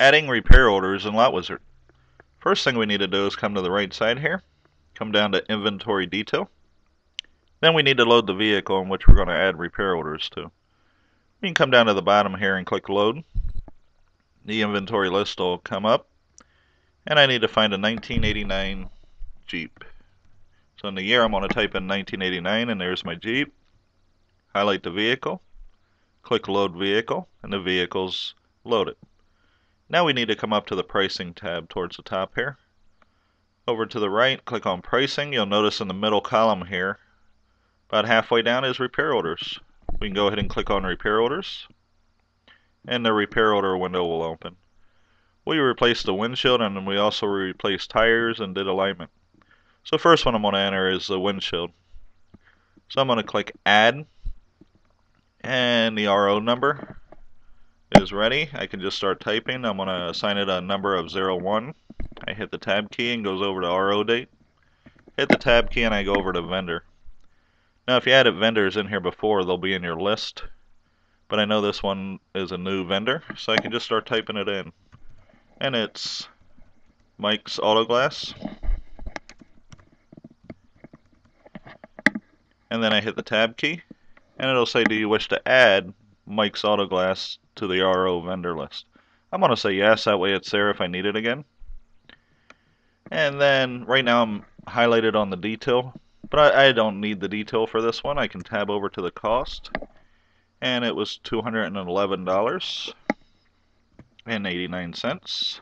Adding repair orders in Lot Wizard. First thing we need to do is come to the right side here, come down to inventory detail. Then we need to load the vehicle in which we're going to add repair orders to. We can come down to the bottom here and click load. The inventory list will come up. And I need to find a 1989 Jeep. So in the year I'm going to type in 1989 and there's my Jeep. Highlight the vehicle. Click load vehicle and the vehicle's loaded. Now we need to come up to the pricing tab towards the top here. Over to the right, click on pricing. You'll notice in the middle column here, about halfway down is repair orders. We can go ahead and click on repair orders and the repair order window will open. We replaced the windshield and we also replaced tires and did alignment. So first one I'm going to enter is the windshield. So I'm going to click add and the RO number is ready. I can just start typing. I'm going to assign it a number of 01. I hit the tab key and goes over to RO date. Hit the tab key and I go over to vendor. Now if you added vendors in here before, they'll be in your list. But I know this one is a new vendor, so I can just start typing it in. And it's Mike's Auto Glass. And then I hit the tab key, and it'll say, do you wish to add Mike's Auto Glass to the RO vendor list. I'm going to say yes, that way it's there if I need it again. And then right now I'm highlighted on the detail, but I, I don't need the detail for this one. I can tab over to the cost, and it was $211.89.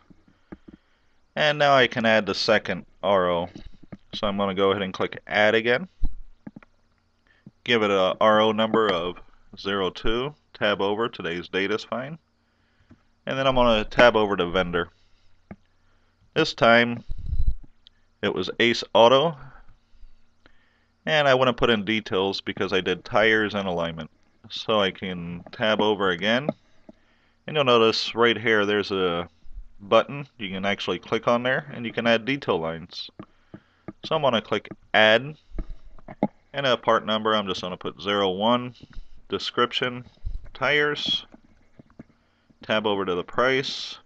And now I can add the second RO. So I'm going to go ahead and click add again. Give it a RO number of 02 tab over, today's date is fine. And then I'm going to tab over to vendor. This time it was Ace Auto. And I want to put in details because I did tires and alignment. So I can tab over again. And you'll notice right here there's a button. You can actually click on there and you can add detail lines. So I'm going to click add. And a part number, I'm just going to put 01. Description, tires, tab over to the price,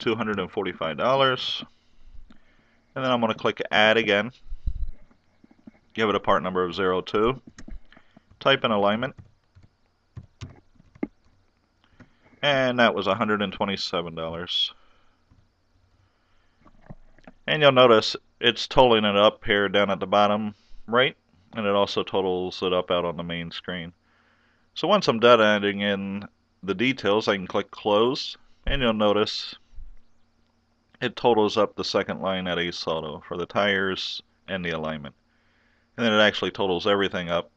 $245, and then I'm going to click add again, give it a part number of 02, type in alignment, and that was $127. And you'll notice it's totaling it up here down at the bottom right, and it also totals it up out on the main screen. So once I'm done adding in the details, I can click close and you'll notice it totals up the second line at Ace Auto for the tires and the alignment. And then it actually totals everything up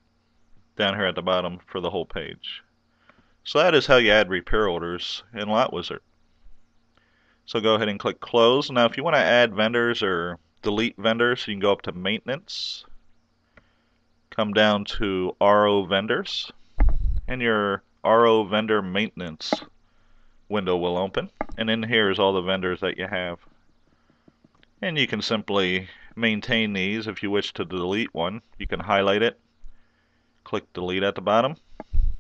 down here at the bottom for the whole page. So that is how you add repair orders in Lot Wizard. So go ahead and click close. Now if you want to add vendors or delete vendors, you can go up to maintenance, come down to RO vendors, and your RO vendor maintenance window will open. And in here is all the vendors that you have. And you can simply maintain these. If you wish to delete one, you can highlight it, click delete at the bottom.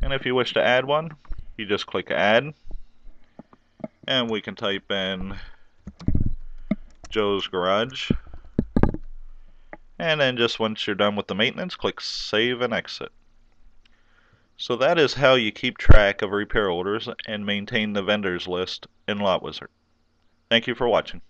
And if you wish to add one, you just click add. And we can type in Joe's Garage. And then just once you're done with the maintenance, click save and exit. So that is how you keep track of repair orders and maintain the vendors list in LotWizard. Thank you for watching.